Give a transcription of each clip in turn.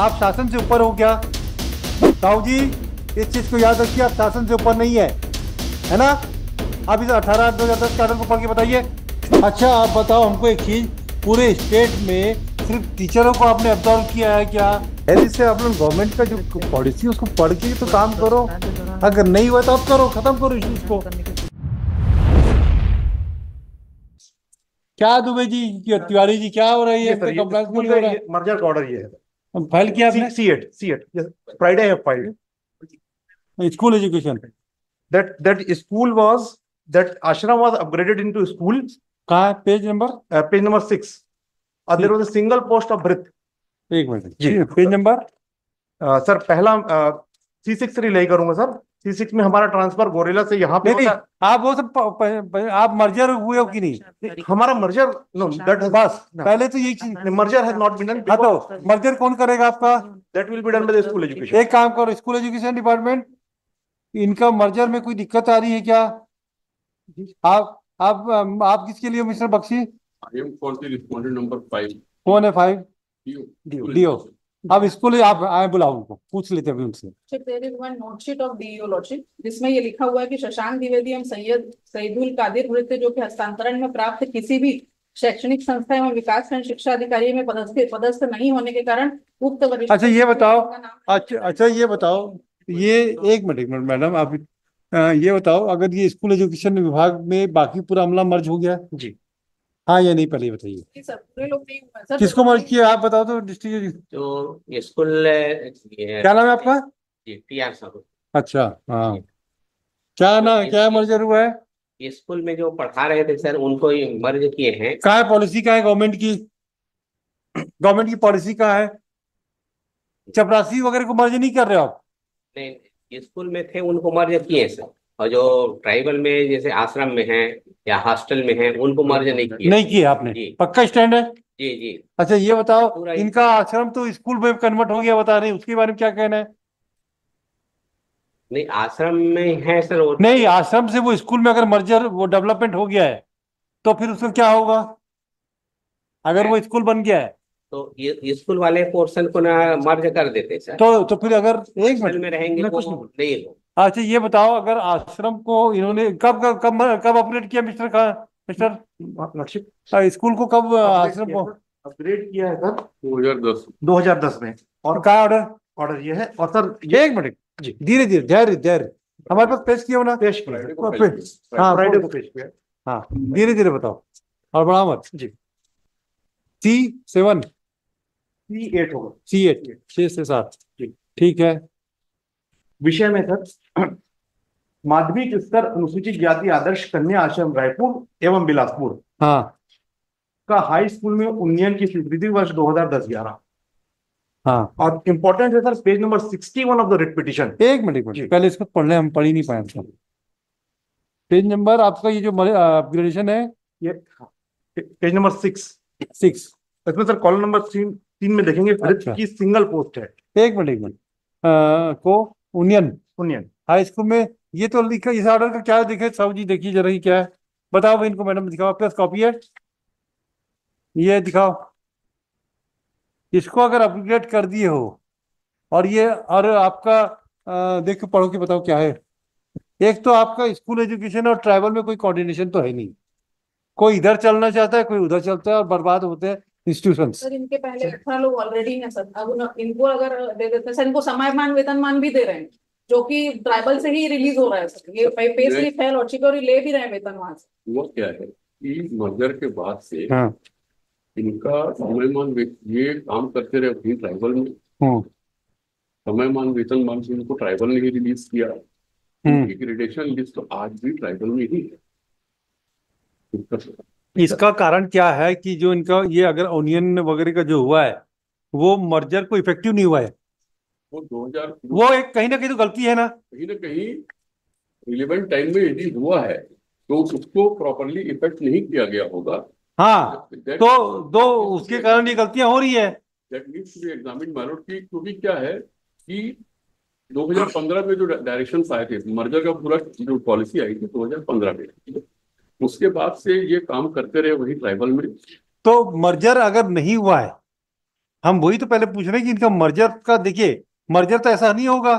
आप शासन से ऊपर हो क्या? साहू जी इस चीज़ को याद रखिए आप शासन से ऊपर नहीं है। है ना? आप इस अठारह दो हज़ार दस के आर्डर को पढ़ के बताइए। अच्छा आप बताओ हमको एक चीज़ पूरे स्टेट में सिर्फ़ टीचरों को आपने अब्जॉर्व किया है क्या? पहले से आप लोग गवर्नमेंट का जो पॉलिसी उसको पढ़ के तो काम करो। अगर नहीं हुआ तो आप करो खत्म करो इस को। क्या दुबे जी तिवारी जी क्या हो रही है हो मर्जर का ऑर्डर ये है। फ़ाइल किया आपने? C eight C eight Friday have filed school education that that school was that ashram was upgraded into school कहाँ पेज नंबर पेज नंबर 6 और there was single post of breath एक minute. Page number sir पहला C six rely करूँगा sir C six में हमारा transfer gorilla से यहाँ पे नहीं नहीं आप वो सब प- प- प- आप मर्जर हुए हो कि नहीं? हमारा मर्जर नो दैट बस पहले तो ये चीज़ merger has not been done हाँ तो मर्जर कौन करेगा आपका? That will be done by the school education एक काम करो स्कूल एजुकेशन डिपार्टमेंट इनका मर्जर में कोई दिक्कत आ रही है क्या? आप आप आप किसके लिए mister Bakshi? I am for the respondent number five. कौन है फाइव DO. DO. अब स्कूल आप आए बुलाओ उनको पूछ लेते हैं अभी उनसे। जिसमें ये लिखा हुआ है कि शशांक द्विवेदी एवं सैयद सईदुल कादिर वृत्ति जो कि हस्तांतरण में प्राप्त किसी भी शैक्षणिक संस्था एवं विकासखंड शिक्षा अधिकारी में पदस्थ पदस्थ नहीं होने के कारण उक्त वरिष्ठ अच्छा, ये बताओ। अच्छा अच्छा ये बताओ ये एक मिनट एक मिनट मैडम आप ये बताओ अगर ये स्कूल एजुकेशन विभाग में बाकी पूरा अमला मर्ज हो गया? जी। हाँ या नहीं पहले बताइए। सर पूरे लोग नहीं हुए। सर किसको मर्ज किया? आप बताओ तो डिस्ट्रिक्ट तो स्कूल क्या नाम है आपका? जी अच्छा हाँ। क्या ना क्या मर्जर हुआ है? स्कूल में जो पढ़ा रहे थे सर उनको मर्ज किए हैं। कहाँ है पॉलिसी कहाँ है गवर्नमेंट की? गवर्नमेंट की पॉलिसी कहाँ है? चपरासी वगैरह को मर्ज नहीं कर रहे हो आप? नहीं स्कूल में थे उनको मर्ज किए सर। और जो ट्राइबल में जैसे आश्रम में है या हॉस्टल में है उनको मर्ज नहीं किए नहीं किया आपने? जी। पक्का स्टैंड है? जी जी। अच्छा ये बताओ इनका आश्रम तो स्कूल में कन्वर्ट हो गया बता रहे उसके बारे में क्या कहना है? नहीं आश्रम में है सर वो नहीं आश्रम से वो स्कूल में अगर मर्जर वो डेवलपमेंट हो गया है तो फिर उसमें क्या होगा? अगर वो स्कूल बन गया है। तो ये स्कूल वाले पोर्शन को ना मर्ज कर देते सर। तो तो फिर अगर एक मिनट में रहेंगे कुछ नहीं नहीं हो अच्छा ये बताओ अगर आश्रम को इन्होंने कब कब कब कब ऑपरेट किया मिस्टर का मिस्टर? स्कूल को कब आश्रम को? अपग्रेड किया है सर दो हज़ार दस। 2010 में। और कहा ऑर्डर ऑर्डर ये है। और सर ये एक मिनट। जी। धीरे धीरे धैर्य धैर्य हमारे पास पेश किया हो ना? पेश किया। किया। हाँ फ्राइडे को पेश किया। हाँ धीरे धीरे बताओ। और बड़ा मत। जी। सी सेवन सी एट होगा। सी एट छह से सात। ठीक है। विषय में सर माध्यमिक स्तर अनुसूचित जाति आदर्श कन्या आश्रम रायपुर एवं बिलासपुर हाँ। का हाई स्कूल में उन्नयन की स्वीकृति वर्ष 2010-11 हाँ। और इम्पोर्टेंट है sir page number 61 of the writ petition एक मिनट एक मिनट। पहले इसको पढ़ ले हम पढ़ ही नहीं पाए हम पेज नंबर आपका ये जो अपग्रेडेशन है ये पेज नंबर सिक्स सिक्स इसमें सर कॉलम नंबर तीन तीन में देखेंगे अच्छा। की सिंगल पोस्ट है। एक मिनट एक मिनट। को? उनियन उन्नयन हाई स्कूल में ये तो लिखा इस ऑर्डर का क्या है देखे? साहब जी देखिए जरा ये क्या है। बताओ भाई इनको मैडम दिखाओ आपके पास कॉपी है? ये दिखाओ। इसको अगर अपग्रेड कर दिए हो और ये और आपका देख पढ़ो के बताओ क्या है। एक तो आपका स्कूल एजुकेशन और ट्राइबल में कोई कोऑर्डिनेशन तो है नहीं। कोई इधर चलना चाहता है कोई उधर चलता है और बर्बाद होते हैं। इंस्टीट्यूशन सर इनके पहले अठारह लोग ऑलरेडी हैं सर। अब उन- इनको अगर दे देते हैं सर इनको समयमान वेतनमान भी दे रहे हैं जो कि ट्राइबल से ही रिलीज़ हो रहा है सर। ये पे स्लिप है और ले भी रहे हैं वेतन वहाँ से हुआ क्या है कि मर्जर के बाद से हाँ। इनका समयमान वे- ये काम करते रहे वहीं ट्राइबल में। हम्म समयमान वेतन मान से इनको ट्राइबल ने ही रिलीज़ किया। हम्म इनकी लिस्ट तो आज भी ट्राइबल में ही है। इसका- इसका कारण क्या है कि जो इनका ये अगर ओनियन वगैरह का जो हुआ है वो मर्जर को इफ़ेक्टिव नहीं हुआ है। वो 2000 वो एक कहीं ना कहीं तो गलती है ना। कहीं ना कहीं रिलेवेंट टाइम में यदि हुआ है तो उसको प्रॉपरली इफ़ेक्ट नहीं किया गया होगा। हाँ That- तो दो उसके कारण ये गलतियाँ हो रही है। क्योंकि क्या है कि 2015 में जो डायरेक्शन आए थे मर्जर का पूरा जो पॉलिसी आई थी 2015 में उसके बाद से ये काम करते रहे वही ट्राइबल में। तो मर्जर अगर नहीं हुआ है हम वही तो पहले पूछ रहे हैं कि इनका मर्जर का देखिए मर्जर तो ऐसा नहीं होगा।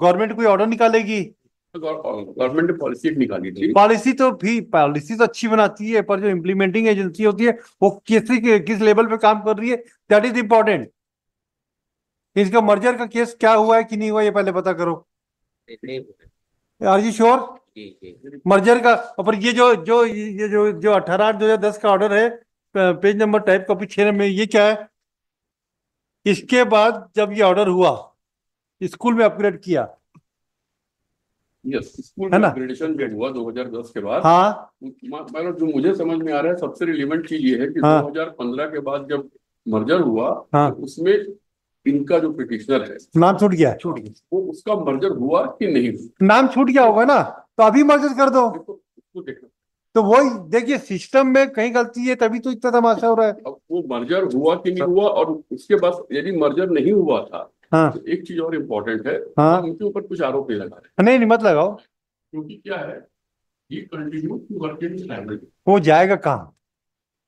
गवर्नमेंट कोई ऑर्डर निकालेगी। गवर्नमेंट ने पॉलिसी निकाली थी। पॉलिसी तो भी पॉलिसी तो अच्छी बनाती है पर जो इम्प्लीमेंटिंग एजेंसी होती है वो किस किस लेवल पे काम कर रही है दैट इज़ इम्पोर्टेंट इसका मर्जर का केस क्या हुआ है कि नहीं हुआ ये पहले पता करो। आर यू श्योर मर्जर का और ये जो जो ये जो जो अठारह आठ दो हज़ार दस का ऑर्डर है पेज नंबर टाइप कॉपी छह में ये क्या है? इसके बाद जब ये ऑर्डर हुआ स्कूल में अपग्रेड किया। यस स्कूल में? अपग्रेडेशन जो हुआ 2010 के बाद। हाँ। मतलब जो मुझे समझ में आ रहा है सबसे रिलेवेंट चीज़ ये है कि हाँ। 2015 के बाद जब मर्जर हुआ हाँ। तो उसमें इनका जो पिटिशनर है नाम छूट गया। छूट गया। वो उसका मर्जर हुआ कि नहीं हुआ? नाम छूट गया होगा ना। तो अभी मर्जर कर दो। तो वही देखिए सिस्टम में कहीं गलती है तभी तो इतना तमाशा हो रहा है। अब वो मर्जर हुआ कि नहीं हुआ और उसके बाद यदि मर्जर नहीं हुआ था हाँ। तो एक चीज़ और इम्पोर्टेंट है हाँ। उनके ऊपर कुछ आरोप नहीं लगा रहे नहीं नहीं मत लगाओ। क्योंकि क्या है ये continue to work in library वो जाएगा कहाँ?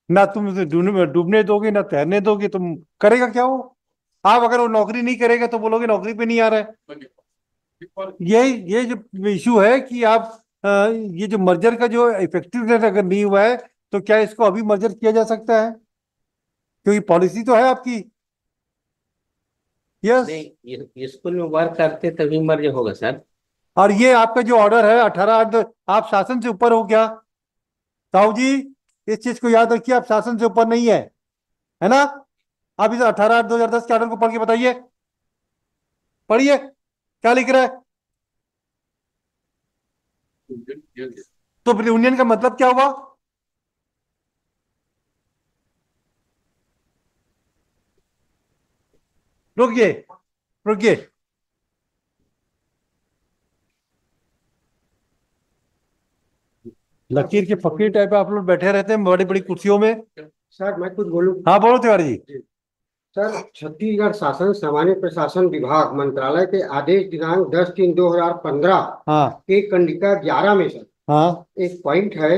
ना तुम डूबने दोगे ना तैरने दोगे तुम करेगा क्या वो? आप अगर वो नौकरी नहीं करेगा तो बोलोगे नौकरी पे नहीं आ रहा। है ये ये जो इशू है कि आप ये जो मर्जर का जो इफेक्टिवनेस अगर नहीं हुआ है तो क्या इसको अभी मर्जर किया जा सकता है? क्योंकि पॉलिसी तो है आपकी। यस स्कूल में वर्क करते तभी मर्ज होगा सर और ये आपका जो ऑर्डर है अठारह आठ आप शासन से ऊपर हो क्या? साहू जी इस चीज़ को याद रखिए आप शासन से ऊपर नहीं है है ना? आप इस अठारह आठ दो हज़ार दस के ऑर्डर को पढ़ के बताइए। पढ़िए। क्या लिख रहा है? तो फिर यूनियन का मतलब क्या हुआ? रुकिए रुकिए। लकीर के फकीर टाइप आप लोग बैठे रहते हैं बड़ी बड़ी कुर्सियों में। सर मैं कुछ बोलूँ? हाँ बोलो तिवारी जी। सर छत्तीसगढ़ शासन सामान्य प्रशासन विभाग मंत्रालय के आदेश दिनांक 10 तीन दो हज़ार पंद्रह के कंडिका 11 में सर। हाँ। एक पॉइंट है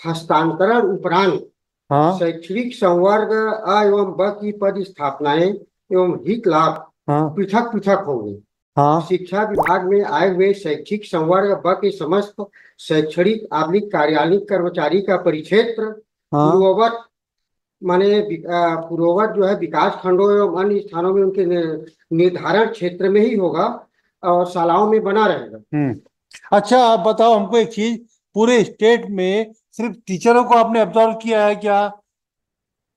हस्तांतरण उपरांत हाँ। शैक्षणिक संवर्ग अ एवं ब की पद स्थापनाएँ एवं हित लाभ हाँ। पृथक पृथक होंगे। हाँ। शिक्षा विभाग में आए हुए शैक्षिक संवर्ग ब के समस्त शैक्षणिक आधुनिक कार्यालयिक कर्मचारी का परिक्षेत्र हाँ। पूर्ववत माने पूर्ववत जो है विकास खंडों एवं अन्य स्थानों में उनके निर्धारण क्षेत्र में ही होगा और शालाओं में बना रहेगा। हम्म। अच्छा आप बताओ हमको एक चीज़ पूरे स्टेट में सिर्फ़ टीचरों को आपने ऑब्ज़र्व किया है क्या?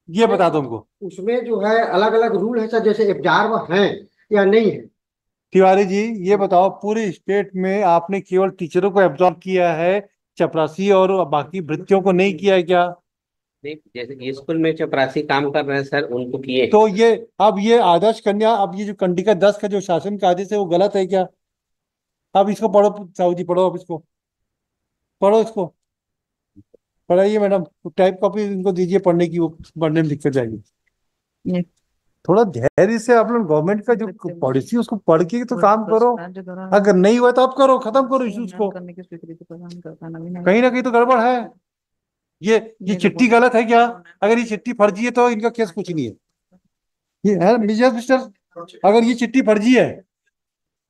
ये बता दो हमको। उसमें जो है अलग अलग रूल है सर जैसे एब्जार्व है या नहीं है। तिवारी जी ये बताओ पूरे स्टेट में आपने केवल टीचरों को एब्जॉर्ब किया है चपरासी और बाकी वृत्तियों को नहीं किया है क्या? जैसे स्कूल में चपरासी काम कर रहे हैं सर उनको किए। तो ये अब ये आदर्श कन्या अब ये जो कंडिका दस का जो शासन का आदेश है वो गलत है क्या? अब इसको पढ़ो साहू जी पढ़ो अब इसको। पढ़ो इसको। पढ़ाइए मैडम टाइप कॉपी इनको दीजिए पढ़ने की वो पढ़ने में दिक्कत जाएगी। थोड़ा धैर्य से आप लोग गवर्नमेंट का जो पॉलिसी उसको पढ़ के तो काम करो। अगर नहीं हुआ तो आप करो खत्म करो इश्यूज़ को। नवीन कहीं ना कहीं तो गड़बड़ है। ये ये चिट्ठी गलत है क्या? अगर ये चिट्ठी फर्जी है तो इनका केस कुछ नहीं है। ये है मिस्टर मिस्टर अगर ये चिट्ठी फर्जी है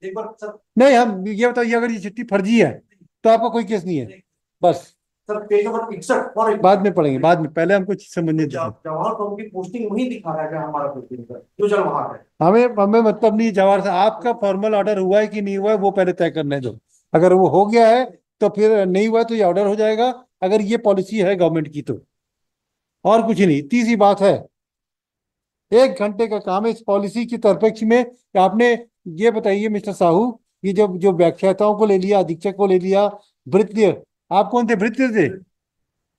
एक बार सर। नहीं हम ये बताइए अगर ये चिट्ठी फर्जी है तो आपका कोई केस नहीं है। बस। सर पेज नंबर इकसठ फॉर बाद में पढ़ेंगे बाद में पहले हमको समझने जवाहर की पोस्टिंग वही दिखा रहा है हमारा जो जल वहाँ हमें हमें मतलब नहीं जवाहर से आपका फॉर्मल ऑर्डर हुआ है कि नहीं हुआ है वो पहले तय करने दो। अगर वो हो गया है तो फिर नहीं हुआ तो ये ऑर्डर हो जाएगा। अगर ये पॉलिसी है गवर्नमेंट की तो। और कुछ नहीं तीसरी बात है एक घंटे का काम है इस पॉलिसी की तरपेक्ष में। आपने ये बताइए मिस्टर साहू ये जो जो व्याख्याताओं को ले लिया अधीक्षक को ले लिया वृत्तीय आप कौन थे? वृत्तीय थे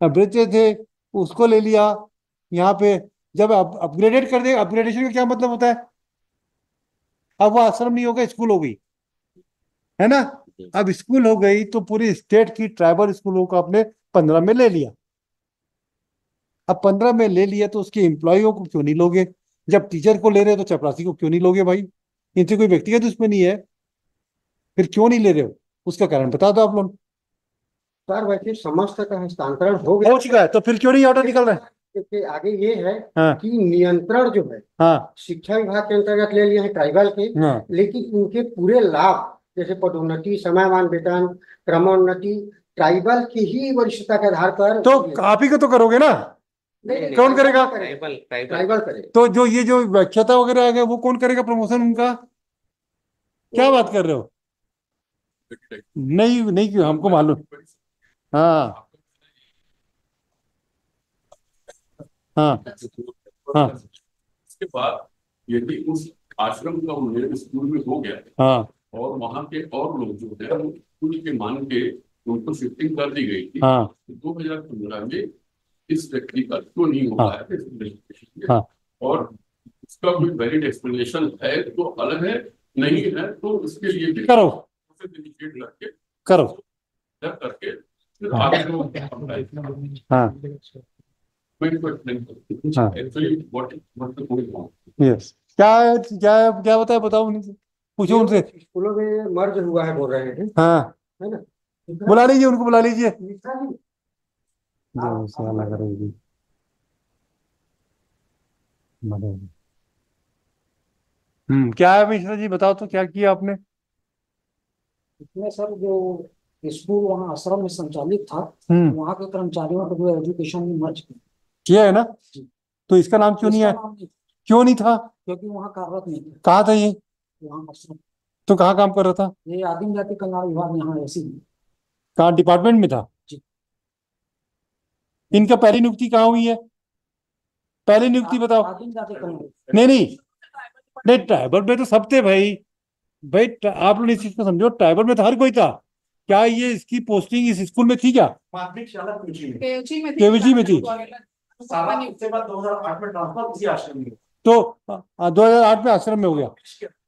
वृत्तीय थे उसको ले लिया यहाँ पे जब अप, अपग्रेडेड कर दे अपग्रेडेशन का क्या मतलब होता है? अब वो आश्रम नहीं होगा स्कूल हो गई है ना? अब स्कूल हो गई तो पूरी स्टेट की ट्राइबल स्कूलों को आपने पंद्रह में ले लिया। अब पंद्रह में ले लिया तो उसके एम्प्लॉयों को क्यों नहीं लोगे? जब टीचर को ले रहे हो तो चपरासी को क्यों नहीं लोगे भाई? इनसे कोई व्यक्तिगत दुश्मनी है। फिर क्यों नहीं ले रहे हो? उसका कारण बता दो आप लोग सर वैसे समस्त का हस्तांतरण हो गया। हो चुका है तो फिर क्यों नहीं ऑर्डर निकल रहा है? के आगे ये है हाँ। कि नियंत्रण जो है हाँ। शिक्षा विभाग के अंतर्गत ले लिए हैं ट्राइबल के। हाँ। लेकिन उनके पूरे लाभ जैसे पदोन्नति समयमान वेतन क्रमोन्नति ट्राइबल की ही वरिष्ठता के आधार पर तो आप ही को तो करोगे ना? नहीं, नहीं, कौन करेगा? Tribal tribal tribal. करे तो जो ये जो व्याख्याता वगैरह आ गया वो कौन करेगा प्रमोशन उनका? क्या बात कर रहे हो? नहीं नहीं क्यों? हमको मालूम। हाँ। हाँ। हाँ। इसके बाद यदि उस आश्रम का उन्नयन स्कूल में हो गया हाँ। और वहाँ के और लोग जो है वो स्कूल के मान के उनको शिफ्टिंग कर दी गई थी। हाँ। दो हज़ार पंद्रह में इस व्यक्ति का क्यों नहीं हो हाँ। पाया था? हाँ। और उसका कोई वैलिड एक्सप्लेनेशन है तो अलग है नहीं है तो उसके लिए भी करो। करके करो। करके फिर हाँ। एक्चुअली हाँ? हाँ। क्या क्या क्या बताया बताओ उनसे पूछो उनसे। स्कूलों में मर्ज हुआ है बोल रहे हैं। हाँ। है ना? बुला लीजिए उनको बुला लीजिए। हम्म क्या है मिश्रा जी बताओ तो क्या किया आपने? इसमें सर जो स्कूल वहाँ आश्रम में संचालित था हम्म। वहाँ के कर्मचारियों को जो एजुकेशन में मर्ज किया। किया है ना? तो इसका नाम क्यों नहीं है? क्यों नहीं था? क्योंकि वहाँ कार्यरत नहीं थे। कहाँ था ये? वहाँ आश्रम। तो कहाँ काम कर रहा था? ये आदिम जाति कल्याण विभाग यहाँ ऐसी ही कहाँ डिपार्टमेंट में था। जी। इनका पहली नियुक्ति कहाँ हुई है? पहली नियुक्ति बताओ। जाति कल्याण नहीं नहीं। नहीं ट्राइबल में तो सब थे भाई। भाई आप लोग इस चीज़ को समझो ट्राइबल में तो हर कोई था। क्या ये इसकी पोस्टिंग इस स्कूल में थी क्या? माध्यमिक शाला कुची में। में थी। में थी। सारा उसके बाद 2008 में ट्रांसफ़र उसी आश्रम में तो दो हज़ार आठ में आश्रम में हो गया।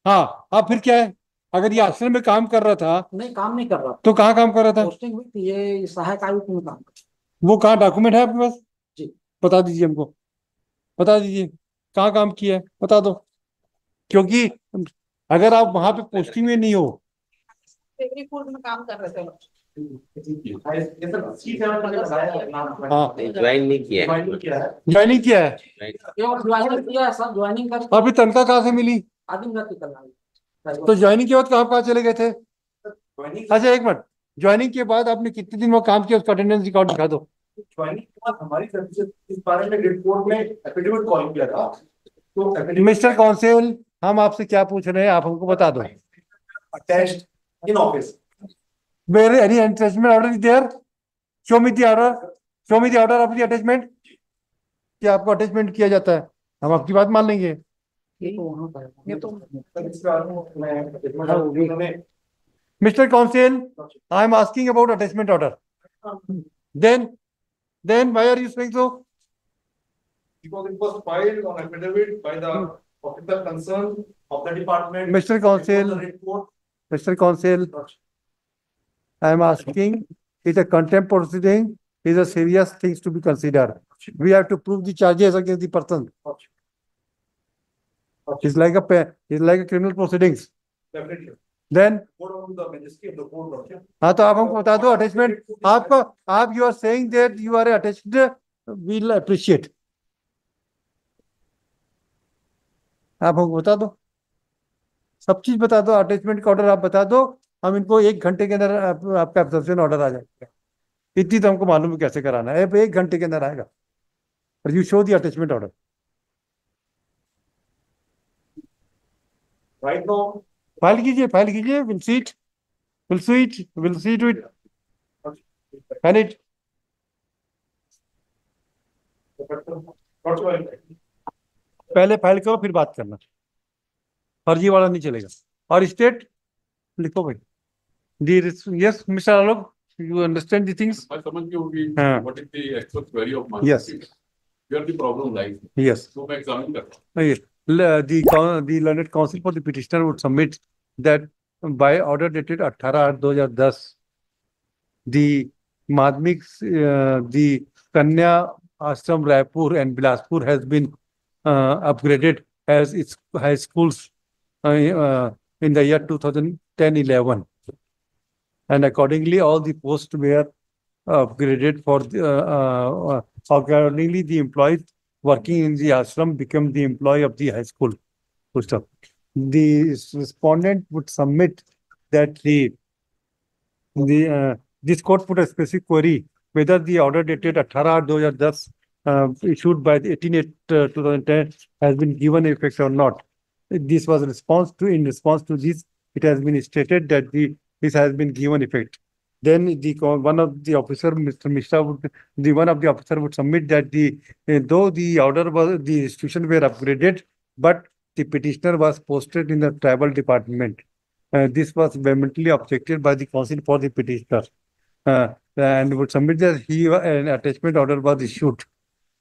हाँ अब फिर क्या है? अगर ये आश्रम में काम कर रहा था नहीं काम नहीं कर रहा तो कहाँ काम कर रहा था? पोस्टिंग हुई थी ये सहायक आयुक्त में काम कर वो कहाँ डॉक्यूमेंट है आपके पास? जी। बता दीजिए हमको। बता दीजिए कहाँ काम किया है? बता दो। क्योंकि अगर आप वहाँ पे पोस्टिंग में नहीं हो। में काम कर रहे थे लोग। ये सर सी सेवन का बताया नाम ज्वाइन नहीं किया ज्वाइनिंग किया है ज्वाइनिंग किया है फिर तनख्वाह कहाँ से मिली? आदिम तो ज्वाइनिंग के बाद कहाँ कहाँ चले गए थे? अच्छा एक मिनट। ज्वाइनिंग के बाद आपने कितने दिन वो काम किया? उसका अटेंडेंस रिकॉर्ड दिखा दो। ज्वाइनिंग के बाद हमारी इस बारे में रिपोर्ट में एफिडेविट कॉल किया था। तो मिस्टर हम आपसे क्या पूछ रहे हैं आप हमको बता दो। Attached in office me me attachment क्या आपको अटैचमेंट किया जाता है? हम आपकी बात मान लेंगे। Mr. Counsel, I am asking about attachment order. Then, then why are you saying so? because it was filed on affidavit by the officer concerned of the department. Mr. It was Counsel, a report. Mr. Counsel, I am asking, is a contempt proceeding, is a serious things to be considered. We have to prove the charges against the person. It's like a, it's like a criminal proceedings. Definitely. Then, Go to the magistrate of the court. okay? हाँ तो आप हमको बता दो attachment आपको आप you are saying that you are attached will appreciate आप हमको बता दो सब चीज़ बता दो अटैचमेंट का ऑर्डर आप बता दो हम इनको एक घंटे के अंदर आप, आपका एब्जॉर्प्शन ऑर्डर आ जाएगा इतनी तो हमको मालूम है कैसे कराना है एक घंटे के अंदर आएगा और you show the attachment order Right now, file कीजिए फ़ाइल कीजिए will sit will sit will sit with and it what's going on? पहले फ़ाइल करो फिर बात करना। फर्जी वाला नहीं चलेगा। और स्टेट लिखो भाई। The yes mister Alok you understand the things समझ होगी Yes. Where the problem lies. Yes So मैं एग्जामिन करता हूँ। The the learned counsel for the petitioner would submit that by order dated 18 आठ 2010 the madhmik uh, the kanya ashram raipur and bilaspur has been uh, upgraded as its high schools uh, uh, in the year 2010-11 and accordingly all the posts were upgraded for the, uh, uh, Accordingly, the employees working in the ashram become the employee of the high school. The respondent would submit that the the uh, this court put a specific query whether the order dated 18 आठ 2010 uh, issued by the 18 8 uh, 2010 has been given effect or not. This was response to in response to this it has been stated that the this has been given effect. Then the one of the officer, Mr. Mishra, would the one of the officer would submit that the uh, though the order was the institution were upgraded, but the petitioner was posted in the tribal department. Uh, this was vehemently objected by the council for the petitioner. Uh, and would submit that he an attachment order was issued.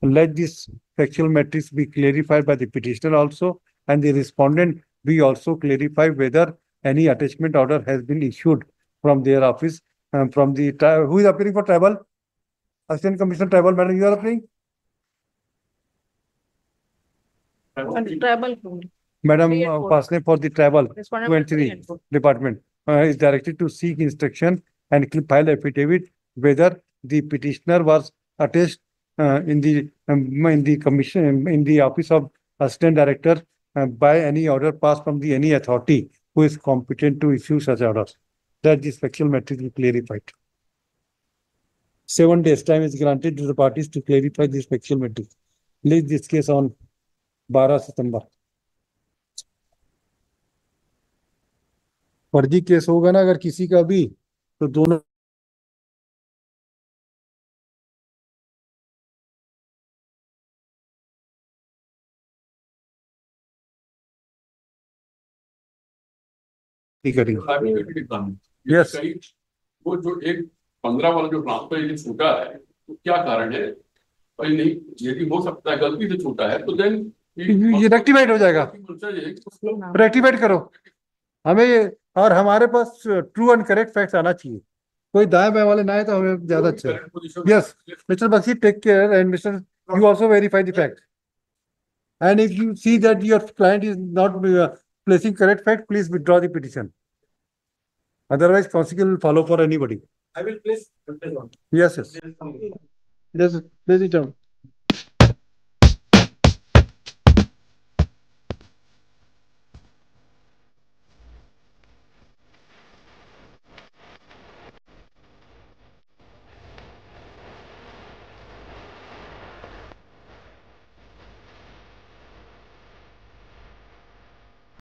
Let this factual matrix be clarified by the petitioner also, and the respondent be also clarify whether any attachment order has been issued from their office, um, from the, who is appearing for tribal? Assistant Commissioner Tribal, Madam, you are appearing? Tribal. Madam Three uh, for the tribal Respondent department uh, is directed to seek instruction and file affidavit whether the petitioner was attached uh, in the, um, in the commission, um, in the office of assistant director uh, by any order passed from the any authority who is competent to issue such orders. That this factual matter is clarified. Seven days time is granted to the parties to clarify this factual matter. Leave this case on 12 September. फर्जी case होगा ना अगर किसी का भी तो दोनों ठीक है है. Yes. वो जो एक पंद्रह वाला जो ट्रांसफ़र ये छूटा है तो क्या कारण है भाई नहीं यदि हो सकता है गलती से छूटा है तो देन ये रेक्टिफाइड हो जाएगा रेक्टिफाइड करो हमें ये और हमारे पास ट्रू एंड करेक्ट फैक्ट्स आना चाहिए कोई दाएँ बाएँ वाले ना आए तो हमें ज़्यादा अच्छा है. Mr. Basi, take care and Mr. You also verify the fact. And if you see that your client is not uh, placing correct fact, please withdraw the petition. Otherwise, consequence will follow for anybody. I will place. Yes, yes. There is some- Yes, place it down.